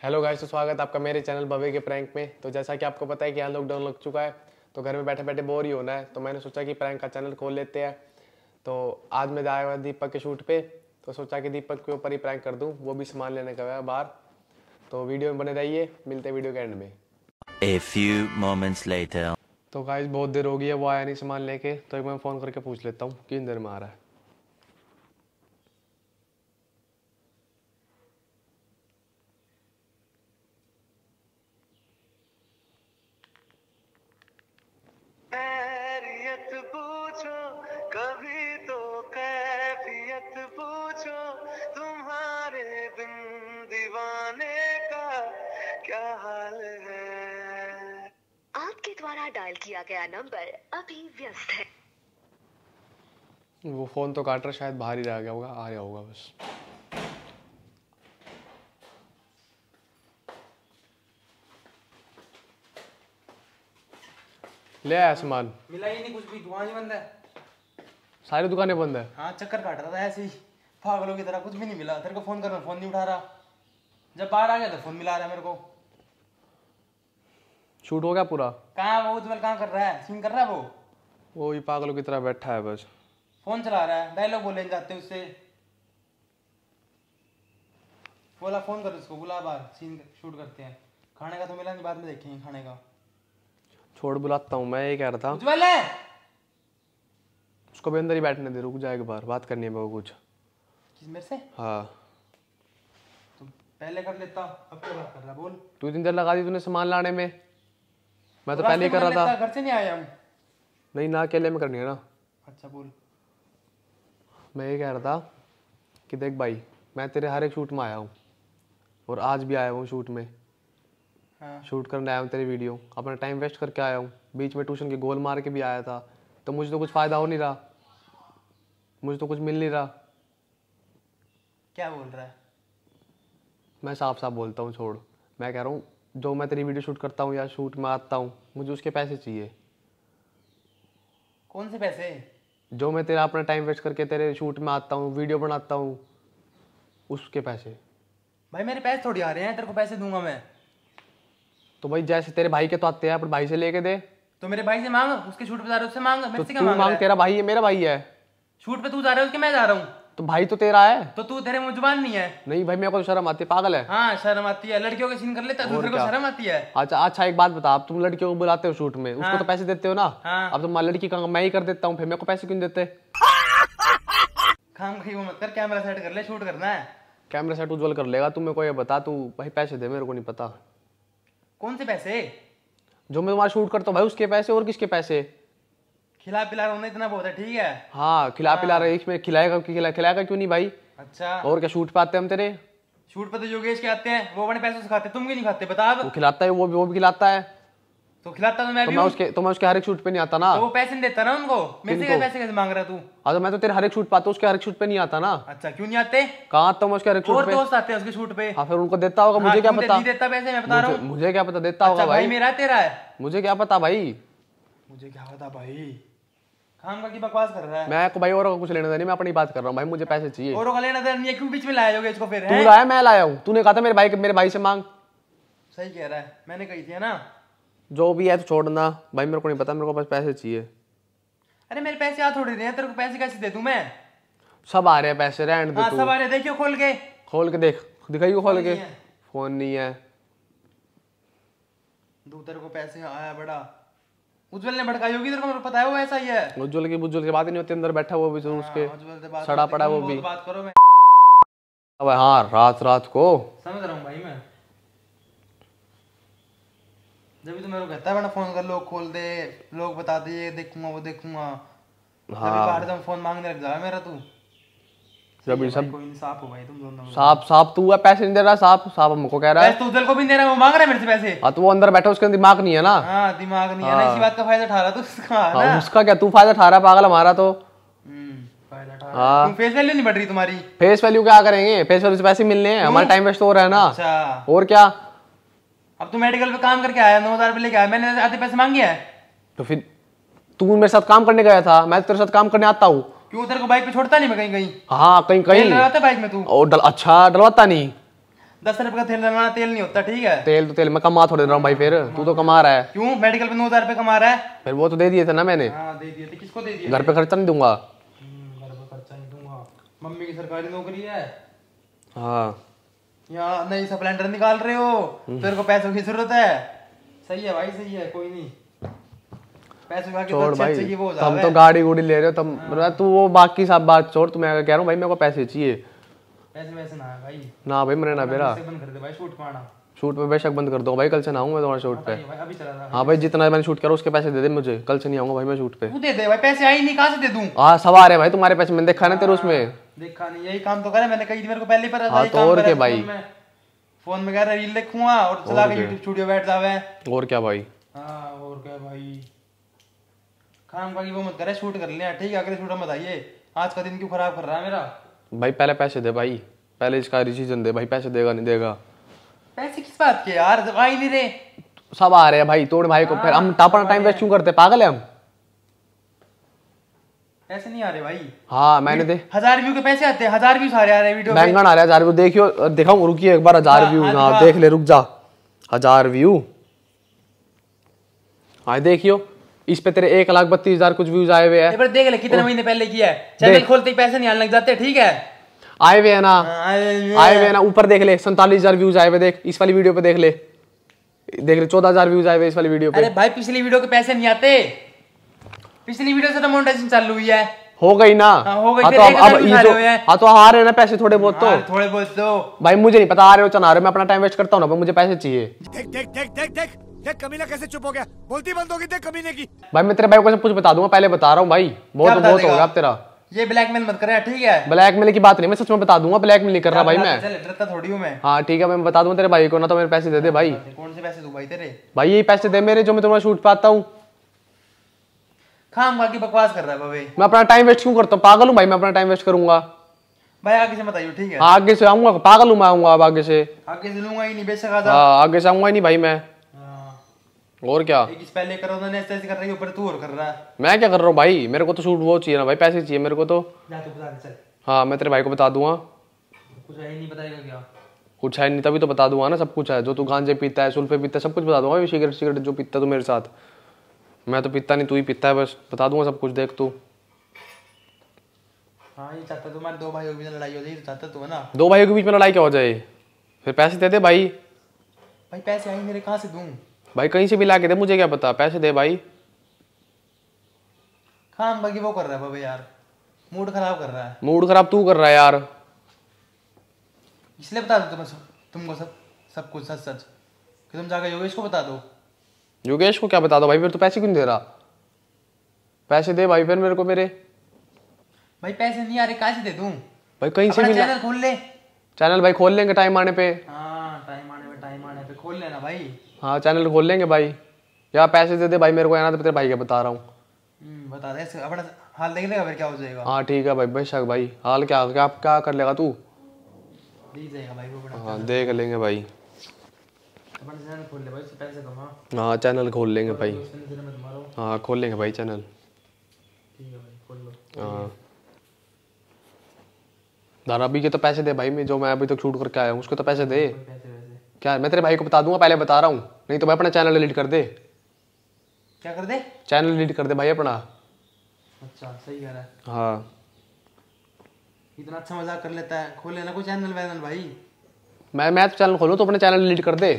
Hello guys तो स्वागत है आपका मेरे चैनल भवे के प्रैंक में। तो जैसा कि आपको पता है कि यहाँ लॉकडाउन लग चुका है तो घर में बैठे बैठे बोर ही होना है। तो मैंने सोचा कि प्रैंक का चैनल खोल लेते हैं। तो आज मैं आया हुआ दीपक के शूट पे तो सोचा कि दीपक के ऊपर ही प्रैंक कर दूँ वो भी सामान लेने का है बाहर। तो वीडियो में बने रहिए मिलते हैं वीडियो के एंड में। A few moments later. तो गाइस बहुत देर हो गई है वो आया नहीं सामान लेके। तो एक मैं फ़ोन करके पूछ लेता हूँ किन देर में आ रहा है। द्वारा डायल किया गया नंबर अभी व्यस्त है। वो फ़ोन तो काट रहा शायद बाहर ही रह गया होगा आ गया होगा बस। ले आया सामान। मिला ही नहीं कुछ भी दुकान ही बंद है। सारी दुकानें बंद है। हाँ चक्कर काट रहा था ऐसे ही। पागलों की तरह कुछ भी नहीं मिला। तेरे को फ़ोन कर रहा फ़ोन नहीं उठा रहा। जब बाहर आ गया तो फ़ोन मिला रहा है मेरे को। शूट हो गया पूरा? कहाँ वो? उज्जवल कहाँ कर रहा है? सीन कर रहा है वो? वो ही पागलों की तरह बैठा है बस। फ़ोन चला रहा है। डायलॉग बोले जाते उससे। बोला फ़ोन कर उसको बुला बाहर। सीन शूट करते हैं। खाने का तो मिला नहीं बाद में देखेंगे खाने का। छोड़ बुलाता हूँ मैं ये कह रहा था। उज्जवल है! उसको भी अंदर ही बैठने दे रुक जाएगा बाहर बात करनी है को कुछ। किस मेरे से? हाँ। तो पहले कर लेता अब क्या बात कर रहा बोल। तू इतनी देर लगा दी तूने सामान लाने में। मैं तो पहले ही कर रहा था। घर से नहीं आया हम। नहीं ना अकेले में करनी है ना। अच्छा बोल। मैं ये कह रहा था कि देख भाई मैं तेरे हर एक शूट में आया हूँ और आज भी आया हूँ शूट में। हाँ। शूट करने आया हूँ तेरी वीडियो अपना टाइम वेस्ट करके आया हूँ। बीच में ट्यूशन के गोल मार के भी आया था तो मुझे तो कुछ फ़ायदा हो नहीं रहा। मुझे तो कुछ मिल नहीं रहा। क्या बोल रहा है? मैं साफ़ साफ़ बोलता हूँ छोड़। मैं कह रहा हूँ जो मैं तेरी वीडियो शूट करता हूँ या शूट में आता हूँ मुझे उसके पैसे चाहिए। कौन से पैसे? जो मैं तेरा अपना टाइम वेस्ट करके तेरे शूट में आता हूँ वीडियो बनाता हूँ उसके पैसे। भाई मेरे पैसे थोड़ी आ रहे हैं तेरे को पैसे दूँगा मैं। तो भाई जैसे तेरे भाई के तो आते हैं अपने भाई से लेके दे। तो मेरे भाई से मांग उसके शूट पे जा रहे हो उससे मांग। तो मेरे से क्या मांग मांग तेरा भाई है मेरा भाई है। शूट पे तू जा रहा है उसके मैं जा रहा हूँ। तो भाई तो तेरा है। तो तू तेरे मुँह ज़ुबान नहीं है? नहीं भाई मेरे को तो शर्म आती है पागल है। हाँ शर्म आती है। लड़कियों के सीन कर लेता दूसरे को शर्म आती है। अच्छा अच्छा एक बात बता अब तुम लड़कियों को बुलाते हो शूट में उसको तो पैसे देते हो ना? हाँ। अब तुम लड़की का मैं ही कर देता हूँ फिर मेरे को पैसे क्यों देते? खाम खी वो मत कर कैमरा सेट कर ले शूट करना है। कैमरा सेट उज्जवल कर लेगा तू मेरे को ये बता तू भाई पैसे दे मेरे को नहीं पता। कौन से पैसे? जो मैं तुम्हारा शूट करता हूँ भाई उसके पैसे और किसके पैसे? खिला पिला रहा हूँ इतना बहुत है ठीक है? हाँ खिला पिला रहे इसमें खिलाएगा खिला खिलाएगा क्यों नहीं भाई? अच्छा। और क्या शूट पे आते हैं हम तेरे? शूट पे तो योगेश के आते हैं वो अपने पैसों से खाते तुम क्यों नहीं खाते बता वो खिलाता है वो भी वो भी खिलाता है। तो खिलाता तो मैं तो भी मैं हूँ। उसके तो मैं उसके हर एक शूट पे नहीं आता ना। तो वो पैसे नहीं देता ना उनको? मेरे से पैसे कैसे मांग रहा तू? हाँ तो मैं तो तेरे हर एक शूट पे आता उसके हर एक शूट पे नहीं आता ना। अच्छा क्यों नहीं आते? कहाँ आता हूँ उसके हर एक शूट और पे? दोस्त आते हैं उसके शूट पे। हाँ फिर उनको देता होगा मुझे हाँ, क्या पता? देता पैसे मैं बता रहा मुझे, हूँ। मुझे क्या पता देता अच्छा होगा भाई भाई। मेरा तेरा है। मुझे क्या पता भाई? मुझे क्या पता भाई? खाम का की बकवास कर रहा है? मैं को भाई और कुछ लेना नहीं मैं अपनी बात कर रहा हूँ भाई मुझे पैसे चाहिए। औरों का लेना देना नहीं है क्यों बीच में लाया होगा इसको फिर तू लाया मैं लाया हूँ। तूने कहा था मेरे भाई मेरे भाई से मांग। सही कह रहा है मैंने कही थी ना? जो भी है तो छोड़ना भाई मेरे को नहीं पता मेरे को बस पैसे चाहिए। अरे मेरे पैसे आ थोड़ी रहे हैं तेरे को पैसे कैसे दे दूँ मैं? सब आ रहे हैं पैसे रहने दे हाँ सब आ रहे देखियो खोल के। खोल के देख दिखाई खोल के। फ़ोन नहीं है। दू तेरे को पैसे आया बड़ा। उज्जवल ने भड़काई होगी तेरे को पता है वो ऐसा ही है। उज्जवल की बुज्जवल की बात ही नहीं होती अंदर बैठा वो भी सुन उसके हाँ, उज्जवल सड़ा पड़ा वो भी। बात करो मैं। अब हाँ रात रात को। समझ रहा हूँ भाई मैं। जब भी तो मेरे को कहता है बड़ा फ़ोन कर लोग खोल दे लोग बता दे ये देखूँगा वो देखूँगा। हाँ। बाहर फ़ोन मांगने लग जा मेरा तू। सब कोई साफ़ हो भाई तुम दोनों तू है पैसे नहीं दे रहा साफ़ साफ़ हमको कह रहा है। पैसे तो को भी नहीं दे रहा है, वो मांग रहा है मेरे से पैसे। हाँ तो वो अंदर बैठा उसके दिमाग नहीं है ना। हाँ दिमाग नहीं है ना इसी बात का फ़ायदा उठा रहा तू उसका है हाँ, ना। उसका क्या तू फ़ायदा उठा रहा पागल हमारा तो। हम्म, हाँ। है। फेस वैल्यू नहीं बढ़ रही तुम्हारी। फेस वैल्यू क्या करेंगे? फेस वैल्यू से पैसे मिलने हैं हमारा टाइम वेस्ट हो रहा है ना। अच्छा। और क्या? अब तू मेडिकल पे काम करके आया नौ हज़ार लेके आया मैंने आधे पैसे मांगे हैं। तो फिर तू मेरे साथ काम करने गया था मैं तो तेरे साथ काम करने आता हूँ। क्यों तेरे को बाइक पे छोड़ता नहीं मैं कहीं कहीं। हाँ कहीं कहीं। डराता बाइक में तू? और डल, अच्छा डलवाता नहीं? दस रुपए का तेल डलवाना तेल नहीं होता ठीक है? तेल तो तेल मैं कमा थोड़े रहा हूँ भाई फिर। तू तो कमा रहा है। क्यों? मेडिकल पे नौ हज़ार रुपए कमा रहा है। फिर वो तो दे दिए थे ना मैंने। हाँ दे दिए थे। किसको दे दिए? घर पे खर्चा नहीं दूँगा। हम्म, घर पे खर्चा नहीं दूँगा। मम्मी की सरकारी नौकरी है। हाँ। यहाँ नई स्प्लेंडर निकाल रहे हो। हम्म। तेरे को पैसों की ज़रूरत है। सही है भाई सही है कोई नहीं। छोड़ भाई हो तुम तो गाड़ी गुड़ी ले रहे हो तुम मतलब तू वो बाकी सब बात छोड़ तुम्हें कह रहा हूँ भाई मेरे को पैसे चाहिए। पैसे वैसे ना भाई। ना भाई मैंने ना मेरा। पैसे बंद कर दे भाई शूट पे बेशक बंद कर दो भाई कल से ना आऊँ मैं तुम्हारे शूट पे। भाई अभी चला रहा हाँ भाई जितना मैंने शूट करा उसके पैसे दे दे मुझे कल से नहीं आऊँगा भाई मैं शूट पे। दे दे भाई पैसे आई नहीं कहाँ से दे दूँ? हाँ सवार है भाई तुम्हारे पैसे मैंने देखा ना तेरे उसमें। देखा नहीं यही काम तो करे मैंने कही थी मेरे को पहले ही था हाँ, तो और क्या भाई? फ़ोन में कह रहा रील देखूँगा और चला के यूट्यूब स्टूडियो बैठ जावे। और क्या भाई? हाँ और क्या भाई? काम का वो मत करे शूट कर ले ठीक है? अगले शूट मत आइए आज का दिन क्यों खराब कर रहा है मेरा? भाई पहले पैसे दे भाई। पहले इसका डिसीज़न दे भाई पैसे देगा नहीं देगा। पैसे किस बात के यार? आ ही नहीं रहे सब आ रहे हैं भाई तोड़ भाई को फिर। हम अपना टाइम वेस्ट क्यों करते पागल है हम? पैसे नहीं आ रहे भाई। हाँ मैंने दे हज़ार व्यू के पैसे आते हैं हज़ार व्यू सारे आ रहे हैं वीडियो बैंगन आ रहा है हज़ार व्यू देखियो दिखाऊँ रुकिए एक बार हज़ार हाँ, व्यू हाँ, हाँ देख। ले रुक जा। हज़ार व्यू हाँ देखियो। इस पे तेरे एक लाख बत्तीस हज़ार कुछ व्यूज़ आए हुए हैं। देख ले कितने महीने पहले किया है। चैनल खोलते ही पैसे नहीं आने लग जाते ठीक है? आए हुए हैं ना। हाँ, आए हुए हैं। ना। ऊपर देख ले सैंतालीस हज़ार व्यूज़ आए हुए देख इस वाली वीडियो पे देख ले। देख ले चौदह हज़ार व्यूज़ आए हुए इस वाली वीडियो पे। अरे भाई पिछली वीडियो के पैसे नहीं आते। पिछली वीडियो से तो मोनेटाइजेशन चालू हुई है। हो गई ना। हाँ, हो गई, हाँ तो अब अब ये जो हैं। हाँ तो आ रहे ना पैसे थोड़े बहुत तो। हाँ, थोड़े बहुत तो। भाई मुझे नहीं पता आ रहे हो चना रहे हो मैं अपना टाइम वेस्ट करता हूँ ना मुझे पैसे चाहिए। देख देख देख देख देख। देख कमीना कैसे चुप हो गया? बोलती बंद होगी देख कमीने की। भाई मैं तेरे भाई को सब कुछ बता दूँगा पहले बता रहा हूँ भाई। बहुत बहुत होगा अब तेरा। ये ब्लैकमेल मत करे ठीक है? ब्लैकमेल की बात नहीं मैं सच में बता दूँगा ब्लैकमेल नहीं कर रहा भाई मैं। डरता थोड़ी हूँ मैं। हाँ ठीक है मैं बता दूँगा तेरे भाई को ना तो मेरे पैसे दे दे भाई। कौन से पैसे दूँ भाई तेरे? भाई यही पैसे दे मेरे जो मैं तुम्हारा शूट पाता हूँ। खाम खा की बकवास कर रहा है भाई मैं अपना टाइम वेस्ट क्यों करता हूँ? पागल हूँ भाई मैं अपना टाइम वेस्ट करूँगा। भाई आगे से बताइए ठीक है? हाँ, आगे से आऊँगा पागल हूँ मैं आऊँगा अब आगे से। आगे से लूँगा ही नहीं बेशक हाँ आगे से आऊँगा ही नहीं भाई मैं। हाँ। और क्या? पहले करो उन्होंने ऐसे ऐसे कर रही है ऊपर तू और कर रहा है। मैं क्या कर रहा हूँ भाई? मेरे को तो शूट वो चाहिए ना भाई पैसे चाहिए मेरे को तो। तू हाँ मैं तेरे भाई को बता दूँगा। कुछ है नहीं बताएगा क्या कुछ है नहीं तभी तो बता दूँगा ना सब कुछ है। जो तू गांजे पीता है सुल्फे पीता है सब कुछ बता दूँगा सिगरेट सिगरेट जो पीता है तू मेरे साथ। मैं तो पीता नहीं तू ही पीता है बस बता दूँगा सब कुछ देख तू। हाँ ये चाहता तुम्हारे दो भाइयों के बीच में लड़ाई हो जाए तो चाहता तू है ना? दो भाइयों के बीच में लड़ाई क्या हो जाए? फिर पैसे दे दे भाई। भाई पैसे आई मेरे कहाँ से दूँ? भाई कहीं से भी ला के दे मुझे क्या पता? पैसे दे भाई। खाम बाकी वो कर रहा है बाबा यार। मूड खराब कर रहा है। मूड खराब तू कर रहा है यार। इसलिए बता दो तुम्हें सब तुमको सब सब कुछ सच सच। कि तुम जाकर योगेश को बता दो। योगेश को क्या बता दो? भाई फिर तू पैसे क्यों नहीं दे रहा? पैसे दे भाई फिर मेरे को मेरे। भाई पैसे नहीं आ रहे कहाँ से दे दूँ? भाई कहीं से भी चैनल खोल ले। चैनल भाई खोल लेंगे टाइम आने पे। हाँ। टाइम आने पे टाइम आने पे खोल लेना भाई। हाँ चैनल खोल लेंगे भाई। या पैसे दे दे भाई मेरे को ना तो तेरे भाई का बता रहा हूँ। हम्म, बता दे। अपना हाल देख लेगा फिर क्या हो जाएगा। हाँ ठीक है भाई बेशक भाई। हाल क्या क्या क्या कर लेगा तू? हाँ देख लेंगे भाई। हाँ चैनल खोल लेंगे भाई। हाँ खोल लेंगे भाई चैनल है हाँ। अभी के तो पैसे दे भाई मैं जो मैं अभी तक शूट करके आया हूँ उसको तो पैसे दे। क्या मैं तेरे भाई को बता दूँगा पहले बता रहा हूँ। नहीं तो भाई अपना चैनल डिलीट कर दे। क्या कर दे? चैनल डिलीट कर दे भाई अपना। अच्छा सही कह रहा है। हाँ। इतना अच्छा मज़ाक कर लेता है। खोल लेना कोई चैनल वैनल भाई। मैं मैं तो चैनल खोलूँ तो अपना चैनल डिलीट कर दे।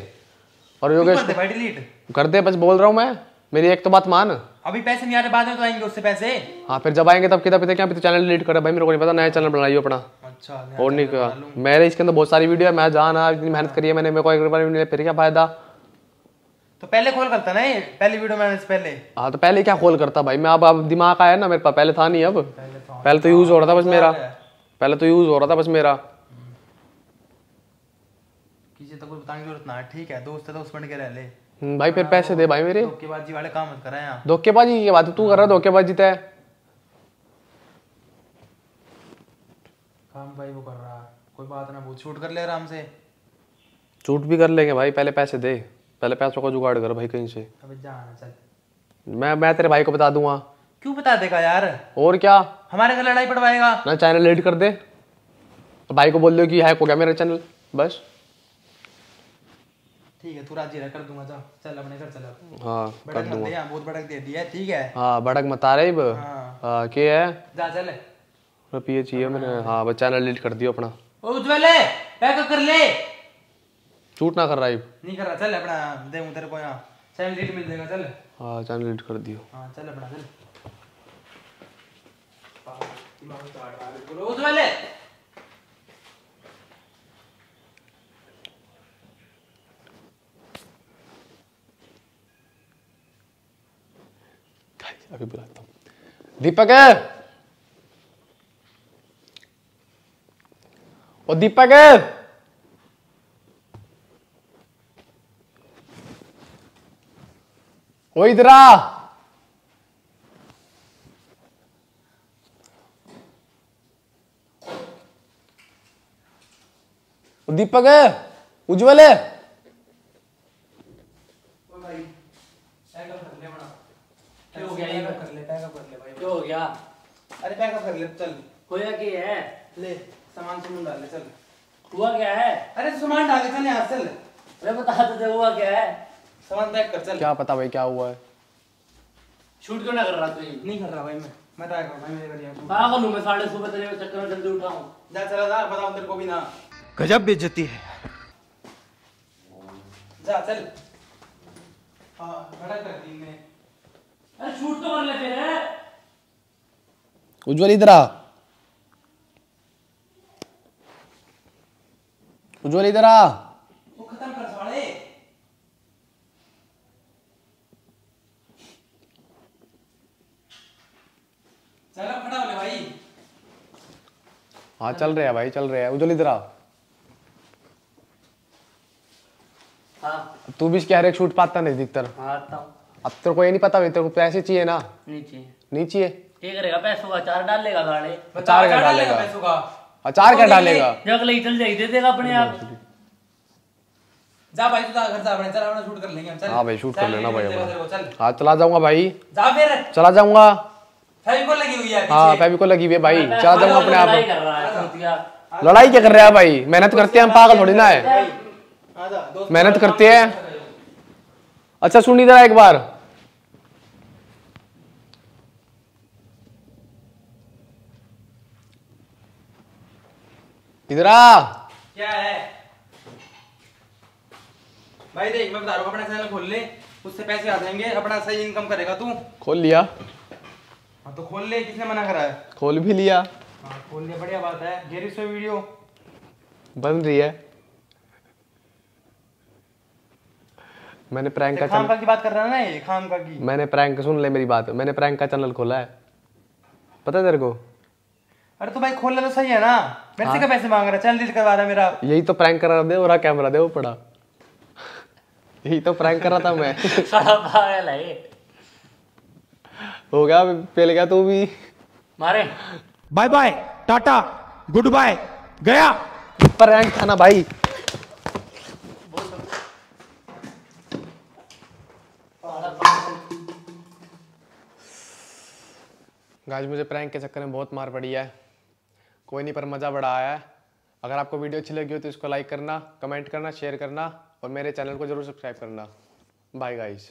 और योगेश कर दे भाई डिलीट कर दे बस बोल रहा हूँ मैं। मेरी एक तो बात मान। अभी पैसे नहीं आ रहे बाद में तो आएँगे उससे पैसे। हाँ फिर जब आएँगे तब कितना पीते क्या चैनल डिलीट कर भाई मेरे को नहीं पता नया चैनल बनाइए अपना। अच्छा और नहीं क्या मेरे इसके अंदर बहुत सारी वीडियो है मैं जाना इतनी मेहनत करी है मैंने मेरे को एक बार भी फिर क्या फ़ायदा? तो पहले खोल करता ना ये? पहली वीडियो मैंने पहले? हाँ तो पहले क्या खोल करता भाई? मैं अब अब दिमाग आया ना मेरे पास पहले था नहीं अब। पहले तो तो यूज़ हो रहा था बस मेरा। पहले। तो यूज़ हो रहा था बस मेरा। किसी तो कुछ बताने की ज़रूरत ना है। ठीक है दोस्त है दोस्त बन के रह ले। हम्म, भाई फिर पैसे दे भाई मेरे। धोखेबाजी वाले काम मत करा यहाँ धोखेबाजी की बात है, तू कर रहा है धोखेबाजी तय। काम भाई वो कर रहा है कोई बात ना पूछ शूट कर ले आराम से। झूठ भी कर लेंगे भाई पहले पैसे दे पहले पैसों का जुगाड़ कर भाई कहीं से। अबे जाना चल। मैं मैं तेरे भाई को बता दूँगा। क्यों बता देगा यार? और क्या? हमारे घर लड़ाई पड़वाएगा। ना चैनल एडिट कर दे। भाई को बोल दो कि हैक हो गया मेरा चैनल बस। ठीक है तू राज़ी रह कर दूँगा चल चल अपने घर चल अब। हाँ कर दूँगा। बहुत बड़क दे दिया ठीक है? हाँ बड़क मत आ रही हाँ। हाँ के है? जा चल। रुपये चाहिए मैंने हाँ बस चैनल डिलीट कर दियो अपना। ओ उज्जवले पैक कर ले। शूट ना कर रहा है। नहीं कर रहा चल अपना दे तेरे को यहाँ। चैनल रीड मिल जाएगा चल। हाँ चैनल डिलीट कर दियो। हाँ चल अपना चल। उज्जवले। अभी बुलाता हूँ। दीपक है? ओ दीपक है। ओ इधर। आ दीपक है उज्जवल है। हो गया ये? कर ले पैक कर ले भाई। क्या हो गया? अरे पैक कर ले चल। होया क्या है? ले। सामान सामान डाल ले चल। हुआ क्या है? अरे सामान डाल चल यहाँ चल। अरे बता तो दे हुआ क्या है? सामान पैक कर चल। क्या पता भाई क्या हुआ है? शूट क्यों ना कर रहा तू ये? नहीं कर रहा भाई मैं। मैं ट्राई कर भाई मेरे घर यहाँ पागल हूँ मैं साढ़े सुबह तेरे चक्कर में जल्दी उठाऊं जा चला जा बताओ तेरे को भी ना। गजब बेइज्जती है। जा चल। हाँ बड़ा कर दी मैं अरे शूट तो कर ले फिर। उज्जवल इधर आ। उज्जवल इधर आ। वो खत्म कर साले। चल अब खड़ा हो ले भाई। हाँ चल रहे हैं भाई चल रहे हैं। उज्जवल इधर आ। हाँ। तू भी इसके हर एक शूट पाता नहीं हाँ हूँ। अब तेरे को ये नहीं पता तेरे को पैसे चाहिए ना। नीचे नहीं चाहिए? ये करेगा पैसों का चार डाल लेगा गाड़े अचार क्या डालेगा? पैसों का। अचार क्या डालेगा। जग ले चल जाई दे देगा अपने आप। जा भाई तू जा घर जा अपने चल अपना शूट कर लेंगे हम चल। हाँ भाई शूट कर लेना भाई अपना। चल। हाँ चला जाऊँगा भाई। जा फिर। चला जाऊँगा। फेविकोल लगी हुई है हाँ को लगी हुई है भाई। चला जाऊँगा अपने लड़ाई आप। लड़ाई क्या कर रहे हैं भाई? मेहनत करते हैं हम पागल थोड़ी ना है। आ जा दोस्त मेहनत करते हैं। अच्छा सुन इधर एक बार। इधर आ क्या है? भाई देख मैं बता रहा हूँ अपना चैनल खोल ले उससे पैसे आ जाएँगे अपना सही इनकम करेगा तू। खोल लिया। हाँ तो खोल ले किसने मना करा है? खोल भी लिया। हाँ खोल ले बढ़िया बात है। घेरी सो वीडियो बन रही है। मैंने प्रैंक का खाम का की बात कर रहा है ना ये खाम का की। मैंने प्रैंक सुन ले मेरी बात। मैंने प्रैंक का चैनल खोला है। पता है तेरे को? अरे तो भाई खोल ले तो सही है ना। मेरे से क्या पैसे मांग रहा है? चैनल डिलीट करवा रहा मेरा। यही तो प्रैंक करा दे और कैमरा दे वो पड़ा यही तो प्रैंक कर रहा था मैं। साला पागल है हो गया पहले गया तू भी। मारे। Bye bye tata good bye गया। प्रैंक था ना भाई। गाइस मुझे प्रैंक के चक्कर में बहुत मार पड़ी है। कोई नहीं, पर मज़ा बड़ा आया है। अगर आपको वीडियो अच्छी लगी हो तो इसको लाइक करना कमेंट करना शेयर करना और मेरे चैनल को ज़रूर सब्सक्राइब करना। Bye guys